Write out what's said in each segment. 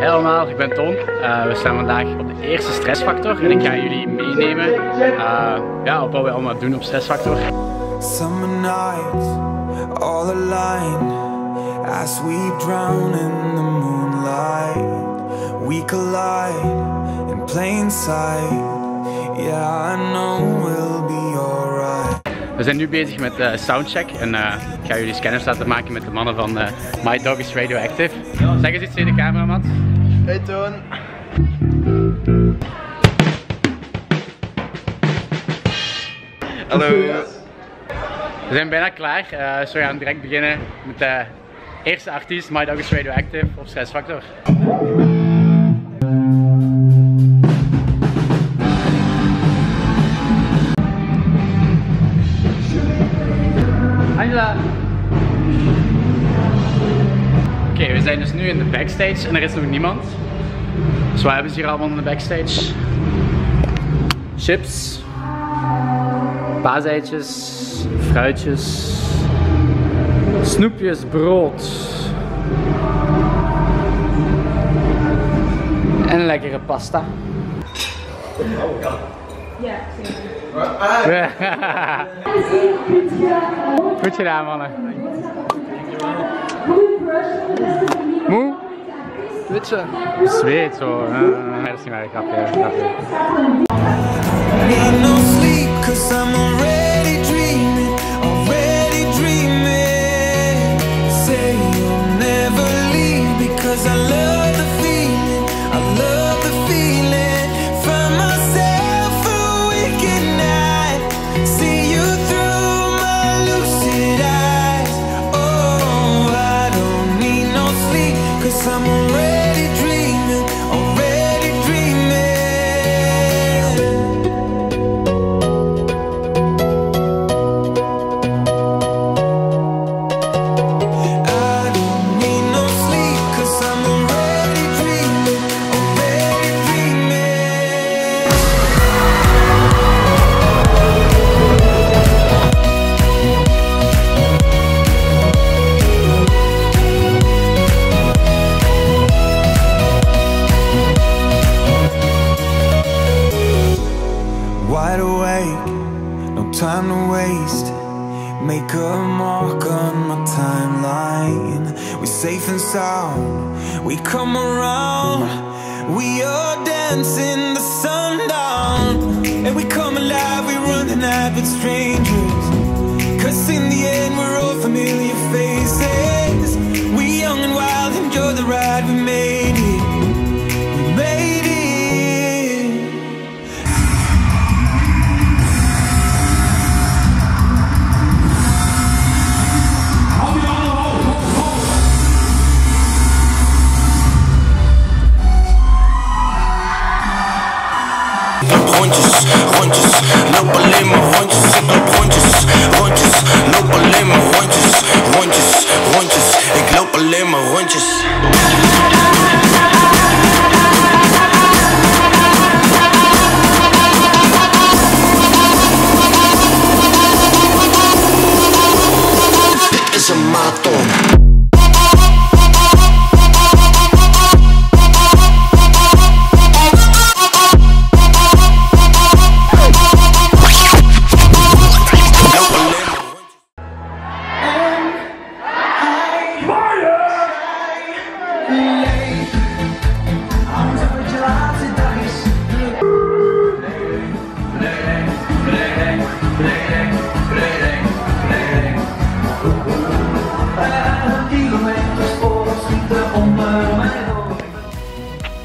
Hey allemaal, ik ben Tom. Uh, we staan vandaag op de eerste stressfactor en ik ga jullie meenemen uh, ja, op wat we allemaal doen op stressfactor. Summer nights, all aligned As we drown in the moonlight We collide in plain sight Yeah, I know we'll be alright We zijn nu bezig met uh, soundcheck en uh, ik ga jullie scanners laten maken met de mannen van uh, My Dog is Radioactive. Zeg eens iets tegen de camera, Matt. Hey Toon. Hallo. We zijn bijna klaar, uh, we gaan direct beginnen met de eerste artiest, My Dog is Radioactive op Stress Factor. Zijn dus nu in de backstage en er is nog niemand. Dus wat hebben ze hier allemaal in de backstage? Chips, paaseitjes, fruitjes, snoepjes, brood. En lekkere pasta. Ja, zeker. Goed gedaan mannen. Mu? Sveča. Svečo, ja, ja, ja, ja, ja, ja, ja. Is niet meer een grapje. grapje. Make a mark on my timeline. We're safe and sound. We come around. We are dancing the sundown And we come alive, we run the night with strangers. Cause in the end we're all familiar rondjes, rondjes, loop alleen maar rondjes, ik loop rondjes, rondjes, loop alleen maar rondjes, rondjes, rondjes, ik loop alleen maar rondjes.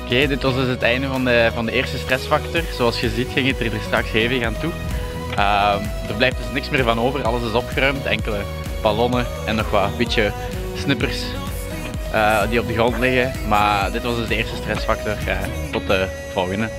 Oké, dit was dus het einde van de, van de eerste stressfactor. Zoals je ziet ging het er, straks hevig aan toe. Uh, er blijft dus niks meer van over, alles is opgeruimd. Enkele ballonnen en nog wat beetje snippers uh, die op de grond liggen. Maar dit was dus de eerste stressfactor. Uh, tot de volgende.